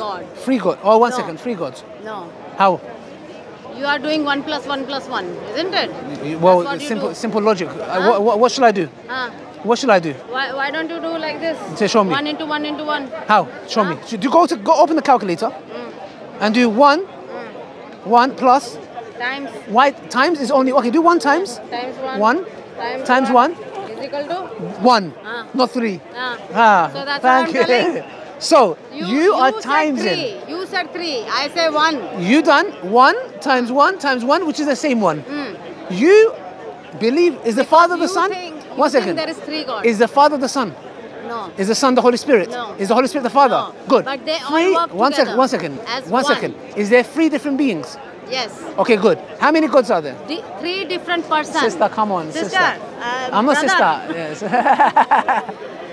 God. Three God. Oh, one No. second. Three gods. No. How? You are doing one plus one plus one, isn't it? Well, That's what you simple, simple logic. Uh, Huh? what, what, shall I do? Huh? What should I do? Why, why don't you do like this? Say, show me. One into one into one. How? Show me. Should you go to go open the calculator Mm. and do one, one plus Times y times is only okay. Do one times times one. One times, times one. is equal to. one, Ah. not three. Ah. Ah, So that's thank what I'm you. telling. So you, are said times three. in. You said three. I say one. You done one times one times one, which is the same one. Mm. You believe is the Father the Son? think- you one second. There is three gods. Is the Father the Son? no. Is the Son the Holy Spirit? No. Is the Holy Spirit the Father? No. Good. But they all Three- work one second, one second. as one one. second. Is there three different beings? Yes. Okay, good. How many gods are there? Di- three different persons. Sister, come on, Sister. sister. uh, I'm a sister. Yes.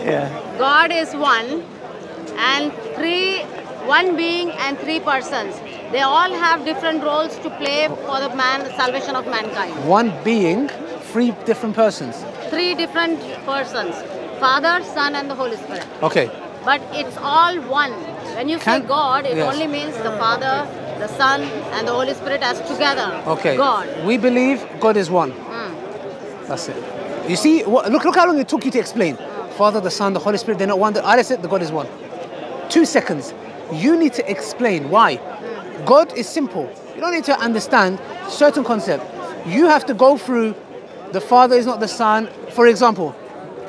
yeah. God is one, and three, one being and three persons. They all have different roles to play for the man salvation of mankind. One being, three different persons. Three different persons: Father, Son, and the Holy Spirit. Okay. But it's all one. When you Can- say God, it Yes. only means the Father, the Son, and the Holy Spirit as together. Okay. God. We believe God is one. Mm. That's it. You see, look, look how long it took you to explain. Father, the Son, the Holy Spirit, they're not one. I said the God is one. Two seconds. You need to explain why. God is simple. You don't need to understand certain concept. You have to go through the Father is not the Son. For example,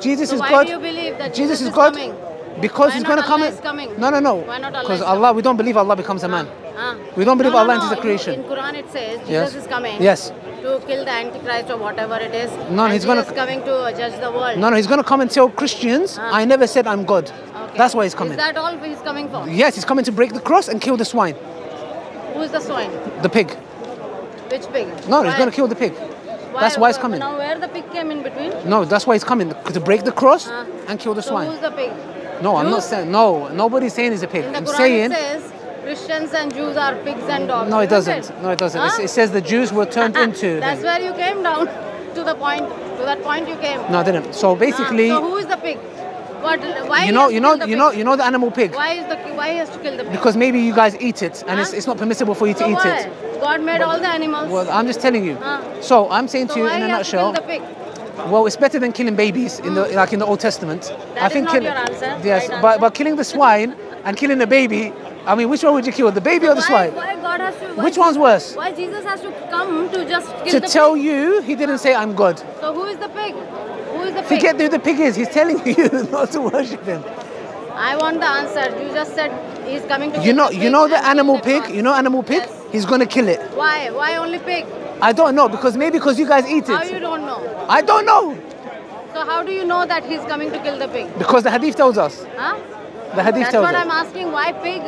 Jesus So is why God. do you believe that Jesus, Jesus is is God. coming? Because Why he's going to come. Is coming? No, no, no. Why not Allah Because Allah, we don't believe Allah becomes a man. Ah. We don't believe no, Allah no, enters the no. creation. In Quran it says Jesus Yes. is coming. Yes. To kill the Antichrist or whatever it is. No, he's gonna- Jesus coming to uh, judge the world. No, no, he's going to come and tell Christians, Ah. I never said I'm God. Okay. That's why he's coming. Is that all he's coming for? Yes, he's coming to break the cross and kill the swine, Who is the swine? the pig. Which pig? No, he's going to kill the pig. why- That's why he's coming. Now where the pig came in between? No, that's why he's coming to break the cross Ah. and kill the So swine. who's the pig? No, I'm not saying. No, nobody's saying he's a pig. I'm saying. It Christians and Jews are pigs and dogs. No, it doesn't. No, it doesn't. Huh? It says the Jews were turned into. That's where you came down to the point. To that point you came. No, I didn't. So basically, so who is the pig? What? Why you know, you know, you pig? know, you know the animal pig. Why is the why he has to kill the pig? Because maybe you guys eat it, and it's, Huh? it's not permissible for you to eat why? it. God made all the animals. Well, I'm just telling you. Ah. So I'm saying so to you in a he has to nutshell. kill the pig? Well, it's better than killing babies in the like in the Old Testament. That I think not kill- your answer, Yes, right but answer. but killing the swine and killing the baby. I mean, which one would you kill, the baby or the why, swine? why God has to? Why Which one's worse? Why Jesus has to come to just kill To the tell pig? you, he didn't say I'm God. So who is the pig? Who is the pig? Forget who the pig is. He's telling you not to worship him. I want the answer. You just said he's coming to. You know, you know the animal pig. You know animal pig. Yes. He's gonna kill it. Why? Why only pig? I don't know because maybe because you guys eat it. How you don't know? I don't know So how do you know that he's coming to kill the pig? because the hadith tells us. Huh? The hadith That's tells what. I'm asking. Why pig?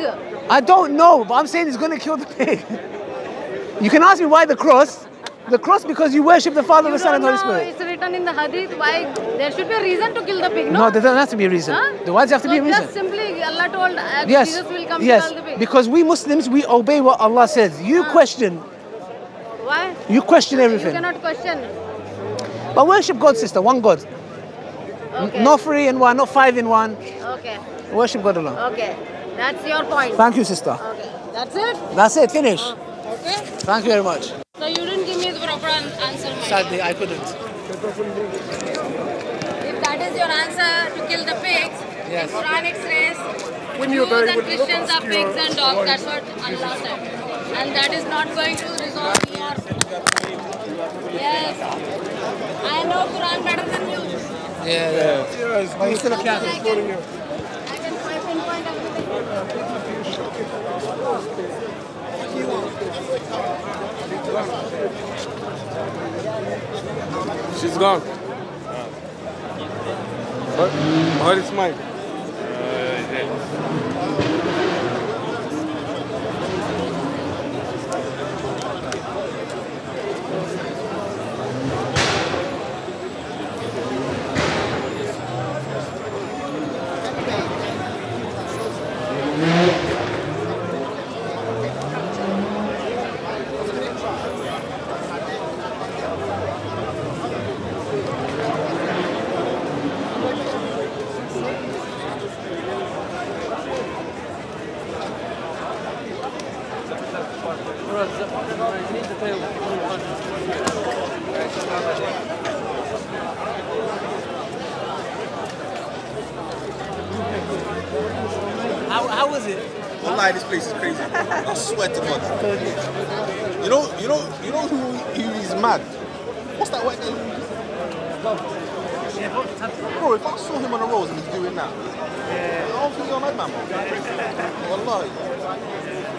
I don't know, but I'm saying he's gonna kill the pig. you can ask me why the cross. The cross because you worship the Father, You the Son, and the Holy. Spirit. It's written in the hadith. Why? There should be a reason to kill the pig. No. No, there doesn't have to be a reason. Huh? Does there have to so be a reason? Just simply, Allah told uh, Yes, Jesus will come yes, to kill the pig. because we Muslims we obey what Allah says. You Ah. question, Why? you question everything. You cannot question. But worship God, sister, one God, Okay. not three in one, not five in one. Okay. Worship God alone. Okay. That's your point. Thank you, sister. Okay. That's it. That's it. Finish. Oh, okay. Thank you very much. So you didn't give me the proper answer, my Sadly, I couldn't. If that is your answer to kill the pigs, Yes. in Quran it says When you're Jews and Christians are pigs and dogs. obscure. That's what Allah said. And that is not going to resolve your. Yes. I know Quran better than you. Yeah, yeah. Yes, but you still I can't go to you. She's gone. But where is How, how was it? Wallahi, this place is crazy. I swear to God. You know, you know, you know who, who is mad? What's that white guy? Bro, if I saw him on the roads and he's doing that, I don't think he's a madman, bro. Wallahi.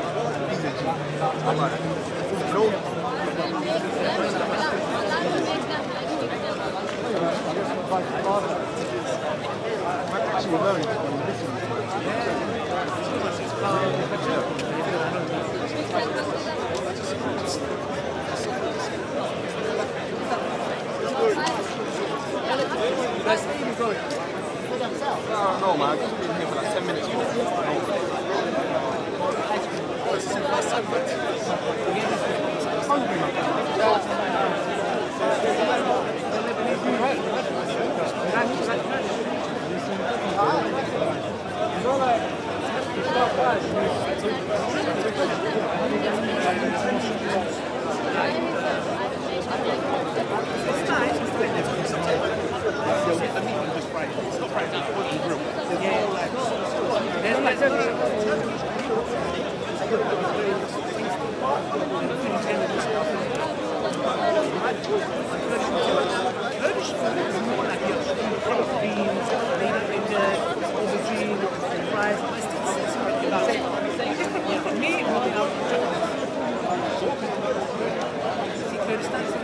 He's a G. I'm like, you know, man actually learning when you listen to him. I don't know, man. I've just been here for like 10 minutes. Hungry, man. Side, but